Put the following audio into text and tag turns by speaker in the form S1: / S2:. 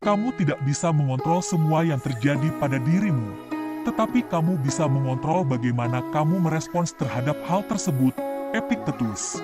S1: Kamu tidak bisa mengontrol semua yang terjadi pada dirimu, tetapi kamu bisa mengontrol bagaimana kamu merespons terhadap hal tersebut. Epictetus